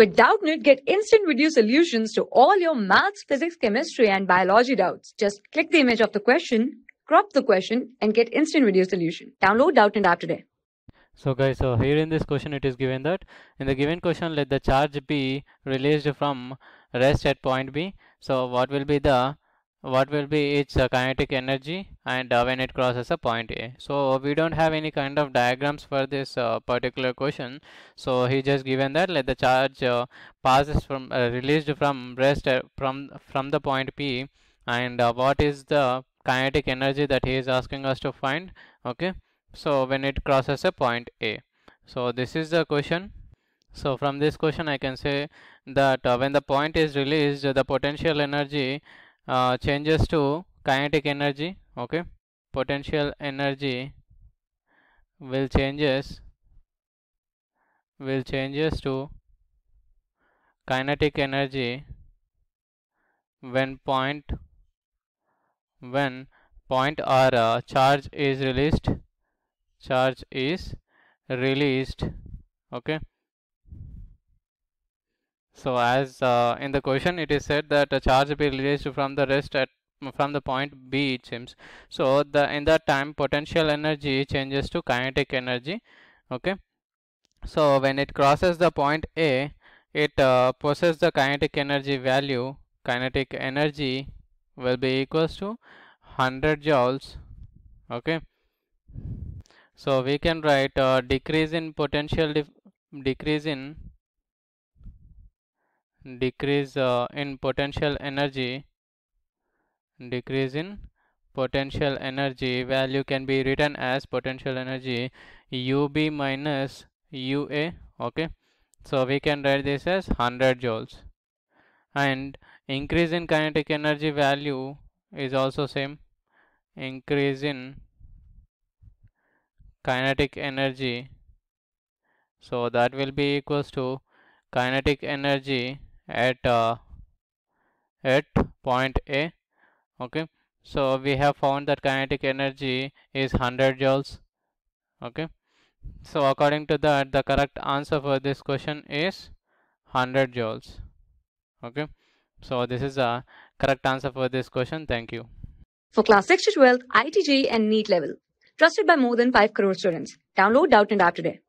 With Doubtnut, get instant video solutions to all your maths, physics, chemistry, and biology doubts. Just click the image of the question, crop the question, and get instant video solution. Download Doubtnut app today. So guys, so here in this question it is given that in the given question let the charge be released from rest at point B. So what will be the what will be its uh, kinetic energy and uh, when it crosses a point A. So we don't have any kind of diagrams for this uh, particular question. So he just given that let the charge uh, passes from uh, released from rest from from the point P and what is the kinetic energy that he is asking us to find. Okay, so when it crosses a point A. So this is the question. So from this question I can say that when the point is released the potential energy uh, changes to kinetic energy okay? Potential energy will changes will changes to kinetic energy when point when point or uh, charge is released charge is released okay so as uh, in the question it is said that a charge be released from the rest at from the point B it seems. So the in that time potential energy changes to kinetic energy. Okay. So when it crosses the point A it uh, possesses the kinetic energy value kinetic energy will be equals to 100 joules okay so we can write uh, decrease in potential decrease in decrease uh, in potential energy decrease in potential energy value can be written as potential energy ub minus ua okay? So we can write this as 100 joules. And increase in kinetic energy value is also same. Increase in kinetic energy so that will be equals to kinetic energy at uh, at point A okay? So we have found that kinetic energy is 100 joules okay? So according to that the correct answer for this question is 100 joules okay? So this is the correct answer for this question. Thank you. For class 6 to 12 IIT JEE and NEET level. Trusted by more than 5 crore students. Download Doubtnut app today